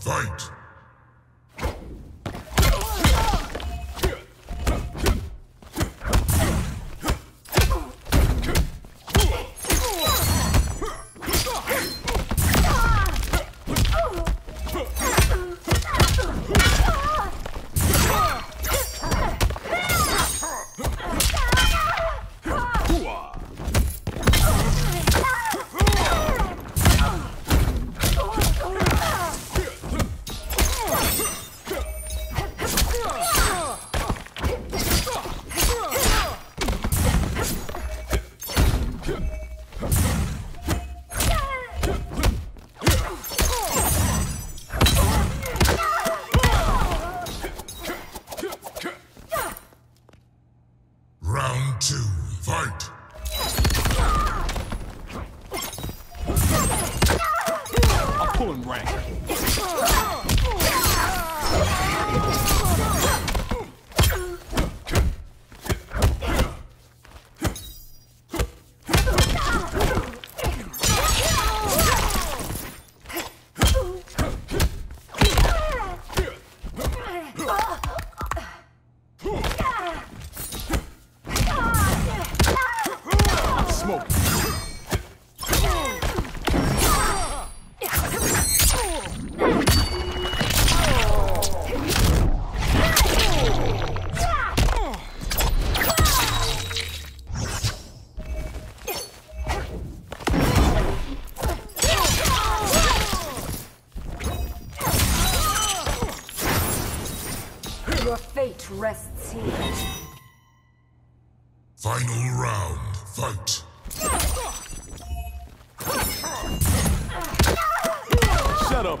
Fight! I'm pulling rank. Smoke. Rests here. Final round, fight! Shut up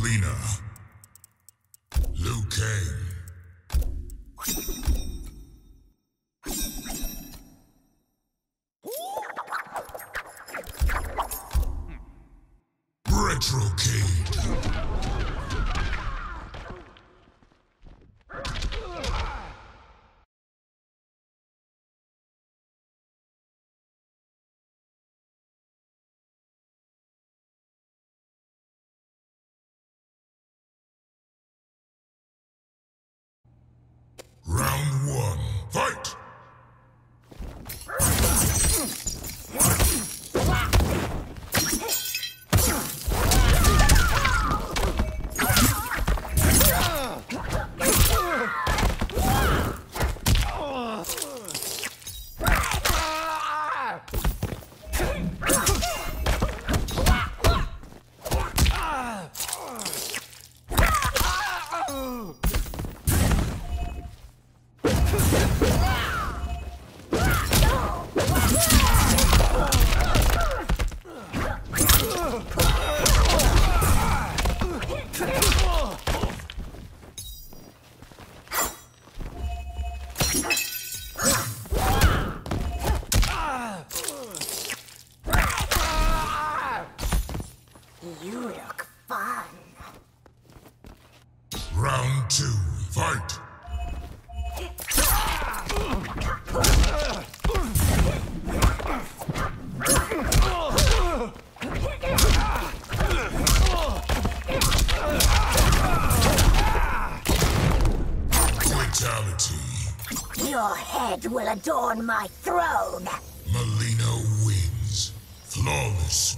Mileena. Liu Kang. Retrocade. Round Round two, fight! Fatality. Your head will adorn my throne. Mileena wins. Flawless